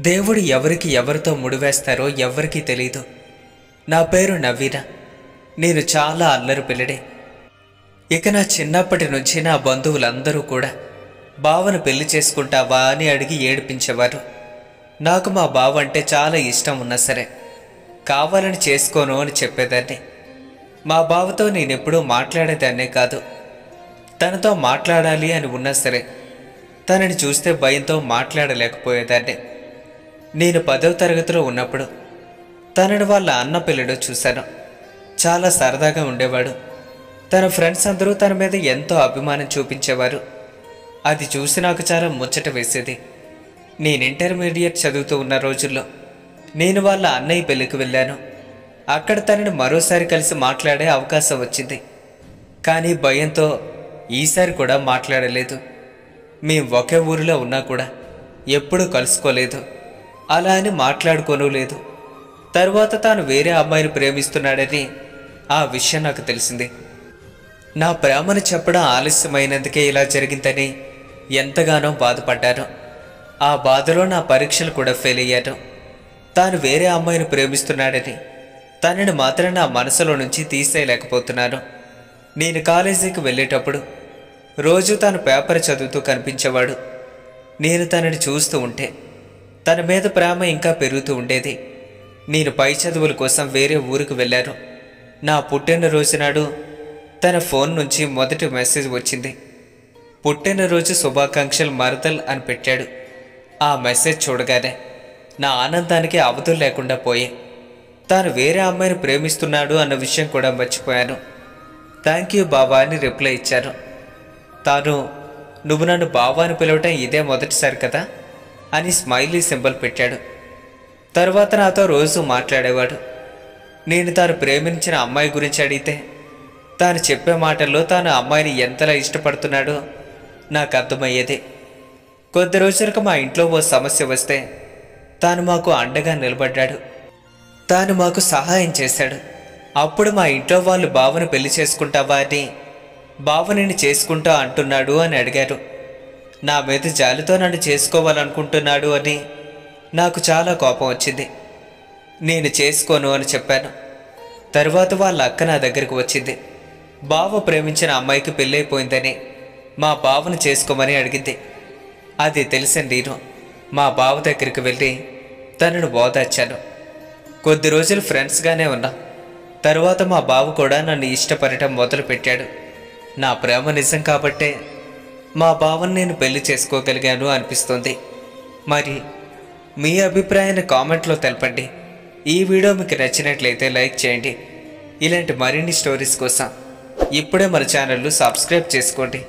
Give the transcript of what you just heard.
దేవుడు ఎవరికి ఎవరితో ముడివేస్తారో ఎవరికీ తెలియదు నా పేరు నవీన. నేను చాలా అల్లరి పిల్లడే. ఇక నా చిన్నప్పటి నుంచి నా బంధువులందరూ కూడా బావను పెళ్ళి చేసుకుంటావా అని అడిగి ఏడిపించేవారు. నాకు మా బావ అంటే చాలా ఇష్టం ఉన్నా సరే కావాలని చేసుకోను అని చెప్పేదాన్ని. మా బావతో నేనెప్పుడూ మాట్లాడేదాన్నే కాదు. తనతో మాట్లాడాలి అని ఉన్నా సరే తనని చూస్తే భయంతో మాట్లాడలేకపోయేదాన్ని. నేను పదవ తరగతిలో ఉన్నప్పుడు తనని వాళ్ళ అన్న పిల్లడు చూశాను. చాలా సరదాగా ఉండేవాడు. తన ఫ్రెండ్స్ అందరూ తన మీద ఎంతో అభిమానం చూపించేవారు. అది చూసి నాకు చాలా ముచ్చట వేసేది. నేను ఇంటర్మీడియట్ చదువుతూ ఉన్న రోజుల్లో నేను వాళ్ళ అన్నయ్య పెళ్ళికి వెళ్ళాను. అక్కడ తనని మరోసారి కలిసి మాట్లాడే అవకాశం వచ్చింది. కానీ భయంతో ఈసారి కూడా మాట్లాడలేదు. మేము ఒకే ఊరిలో ఉన్నా కూడా ఎప్పుడూ కలుసుకోలేదు. అలా అని మాట్లాడుకోను లేదు. తరువాత తాను వేరే అమ్మాయిని ప్రేమిస్తున్నాడని ఆ విషయం నాకు తెలిసింది. నా ప్రేమను చెప్పడం ఆలస్యమైనందుకే ఇలా జరిగిందని ఎంతగానో బాధపడ్డాను. ఆ బాధలో నా పరీక్షలు కూడా ఫెయిల్ అయ్యాను. తాను వేరే అమ్మాయిని ప్రేమిస్తున్నాడని తనని మాత్రం నా మనసులో నుంచి తీసేయలేకపోతున్నాను. నేను కాలేజీకి వెళ్ళేటప్పుడు రోజు తాను పేపర్ చదువుతూ కనిపించేవాడు. నేను తనని చూస్తూ ఉంటే తన మీద ప్రేమ ఇంకా పెరుగుతూ ఉండేది. నేను పై చదువుల కోసం వేరే ఊరికి వెళ్ళాను. నా పుట్టినరోజు నాడు తన ఫోన్ నుంచి మొదటి మెసేజ్ వచ్చింది. పుట్టినరోజు శుభాకాంక్షలు మరదల్ అని పెట్టాడు. ఆ మెసేజ్ చూడగానే నా ఆనందానికి అవధులు లేకుండా పోయే. తాను వేరే అమ్మాయిని ప్రేమిస్తున్నాడు అన్న విషయం కూడా మర్చిపోయాను. థ్యాంక్ యూ బాబా అని రిప్లై ఇచ్చాను. తాను నువ్వు నన్ను బావా అని పిలవటం ఇదే మొదటిసారి కదా? అని స్మైలీ సింబల్ పెట్టాడు. తర్వాత నాతో రోజు మాట్లాడేవాడు. నేను తాను ప్రేమించిన అమ్మాయి గురించి అడిగితే తాను చెప్పే మాటల్లో తాను అమ్మాయిని ఎంతలా ఇష్టపడుతున్నాడో నాకు అర్థమయ్యేది. కొద్ది రోజులకు మా ఇంట్లో ఓ సమస్య వస్తే తాను మాకు అండగా నిలబడ్డాడు. తాను మాకు సహాయం చేశాడు. అప్పుడు మా ఇంట్లో వాళ్ళు బావను పెళ్ళి చేసుకుంటావా అని బావ నేను చేసుకుంటా అంటున్నాడు అని అడిగారు. నా మీద జాలితో నన్ను చేసుకోవాలనుకుంటున్నాడు అని నాకు చాలా కోపం వచ్చింది. నేను చేసుకోను అని చెప్పాను. తరువాత వాళ్ళ అక్క నా దగ్గరకు వచ్చింది. బావ ప్రేమించిన అమ్మాయికి పెళ్ళైపోయిందని మా బావను చేసుకోమని అడిగింది. అది తెలిసిన నేను మా బావ దగ్గరికి వెళ్ళి తనను ఓదార్చాను. కొద్ది రోజులు ఫ్రెండ్స్గానే ఉన్నా. తరువాత మా బావ కూడా నన్ను ఇష్టపడటం మొదలుపెట్టాడు. నా ప్రేమ నిజం కాబట్టే మా బావని నేను పెళ్ళి చేసుకోగలిగాను అనిపిస్తుంది. మరి మీ అభిప్రాయాన్ని కామెంట్లో తెలపండి. ఈ వీడియో మీకు నచ్చినట్లయితే లైక్ చేయండి. ఇలాంటి మరిన్ని స్టోరీస్ కోసం ఇప్పుడే మన ఛానల్ను సబ్స్క్రైబ్ చేసుకోండి.